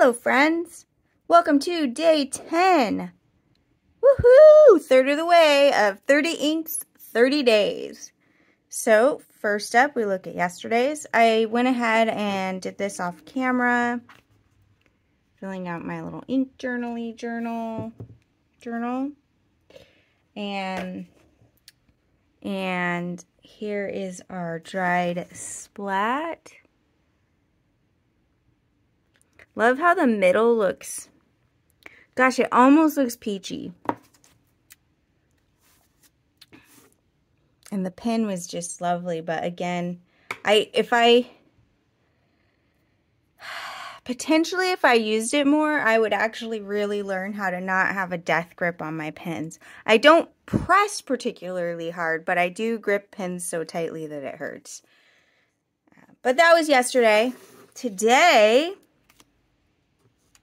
Hello, friends. Welcome to day 10. Woohoo! Third of the way of 30 inks, 30 days. So, first up, we look at yesterday's. I went ahead and did this off camera. Filling out my little ink journal journal. Journal. And, and here is our dried splat. Love how the middle looks, gosh, it almost looks peachy. And the pen was just lovely, but again, I if I, potentially if I used it more, I would actually really learn how to not have a death grip on my pens. I don't press particularly hard, but I do grip pens so tightly that it hurts. But that was yesterday. Today,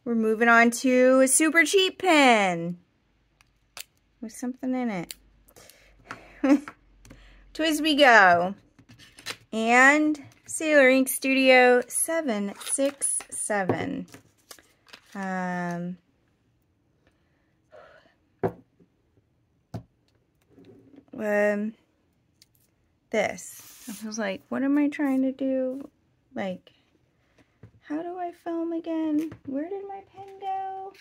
we're moving on to a super cheap pen with something in it. TWSBI Go and Sailor Ink Studio 767. Um, um, this. I was like, what am I trying to do? Like, how do I film again? Where did my pen go?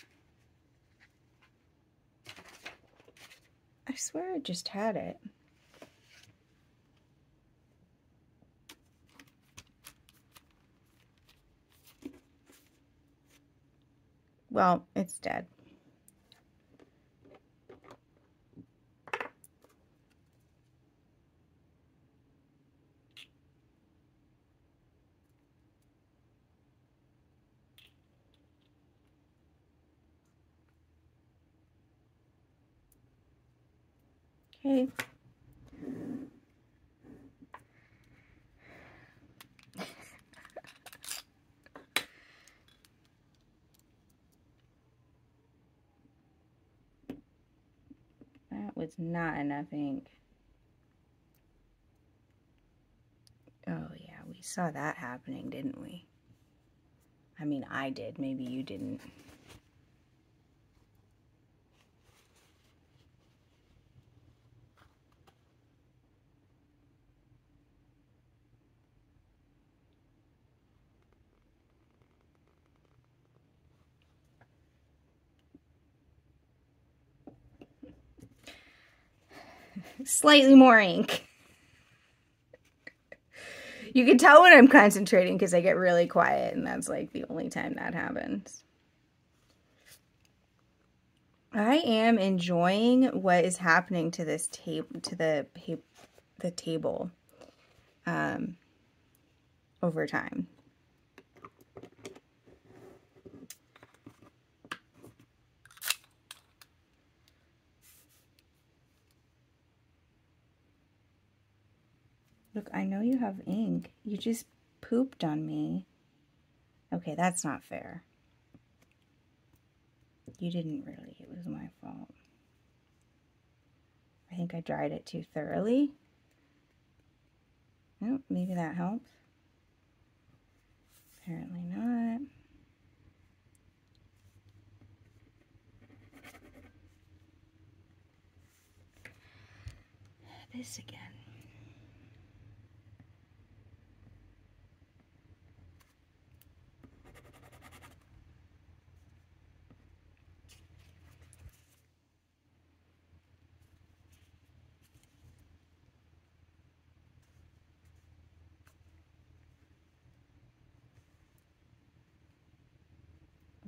I swear I just had it. Well, it's dead. Okay. that was not enough ink. Oh yeah, we saw that happening, didn't we? I mean, I did. Maybe you didn't. Slightly more ink. You can tell when I'm concentrating because I get really quiet and that's like the only time that happens. I am enjoying what is happening to this tape to the the table um, over time. Look, I know you have ink. You just pooped on me. Okay, that's not fair. You didn't really. It was my fault. I think I dried it too thoroughly. Oh, maybe that helps. Apparently not. This again.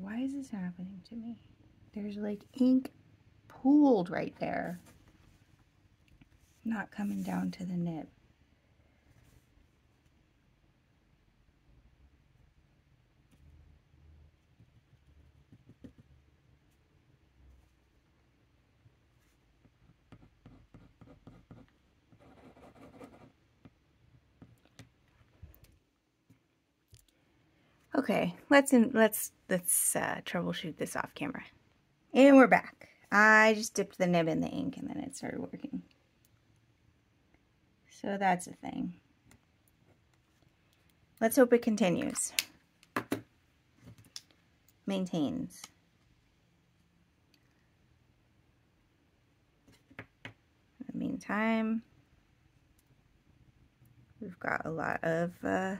Why is this happening to me? There's like ink pooled right there. Not coming down to the nib. Okay, let's in, let's let's uh, troubleshoot this off camera. And we're back. I just dipped the nib in the ink and then it started working. So that's a thing. Let's hope it continues. maintains. In the meantime, we've got a lot of uh,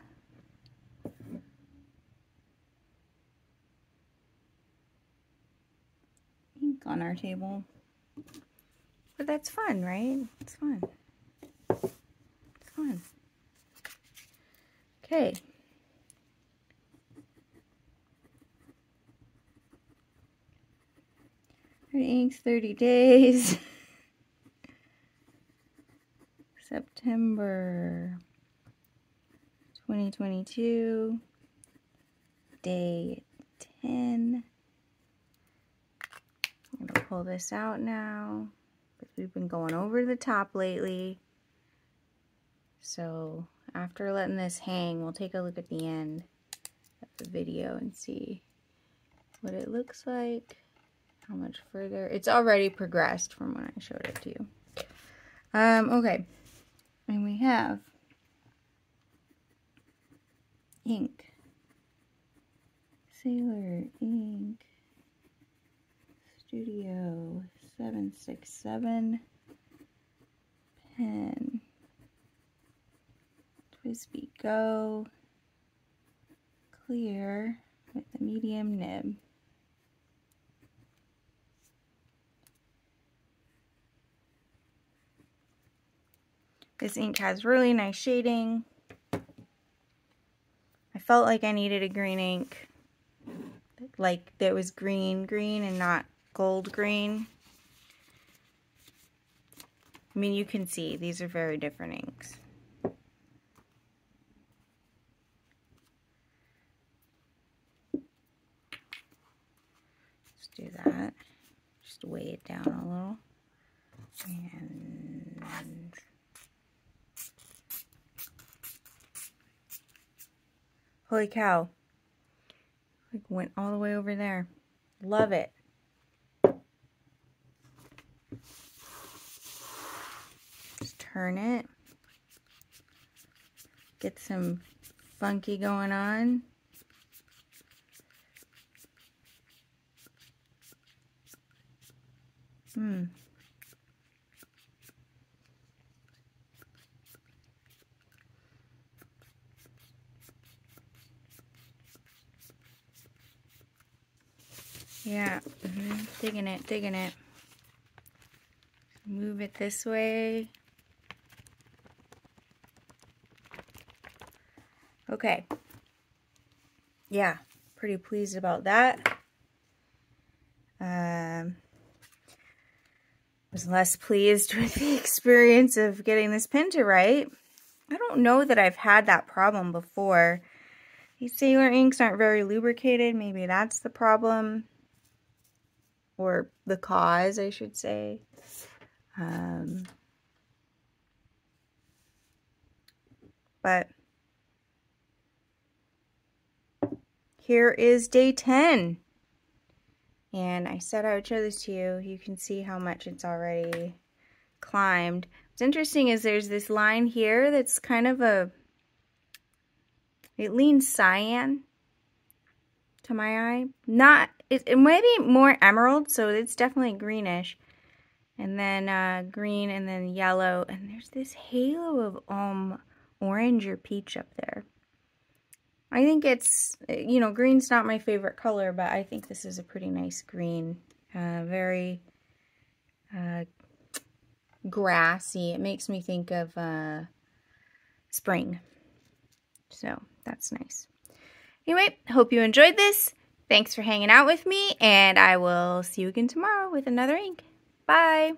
on our table. But that's fun, right? It's fun. It's fun. Okay. Inks 30 days. September 2022. Day 10. I'm to pull this out now because we've been going over the top lately. So after letting this hang, we'll take a look at the end of the video and see what it looks like, how much further. It's already progressed from when I showed it to you. Um, okay, and we have ink, Sailor ink, Studio 767 pen. TWSBI Go clear with a medium nib. This ink has really nice shading. I felt like I needed a green ink. Like that was green green and not gold green. I mean, you can see these are very different inks. Let's do that. Just weigh it down a little. And holy cow. Like went all the way over there. Love it. Just turn it. Get some funky going on. Hmm. Yeah, mm -hmm. digging it, digging it. Move it this way. Okay. Yeah, pretty pleased about that. Um, was less pleased with the experience of getting this pin to write. I don't know that I've had that problem before. These Sailor inks aren't very lubricated. Maybe that's the problem. Or the cause, I should say. Um, but here is day 10. And I said I would show this to you. You can see how much it's already climbed. What's interesting is there's this line here that's kind of a, it leans cyan to my eye. Not, it, it might be more emerald, so it's definitely greenish. And then uh, green and then yellow. And there's this halo of um orange or peach up there. I think it's, you know, green's not my favorite color, but I think this is a pretty nice green. Uh, very uh, grassy. It makes me think of uh, spring. So that's nice. Anyway, hope you enjoyed this. Thanks for hanging out with me, and I will see you again tomorrow with another ink. Bye!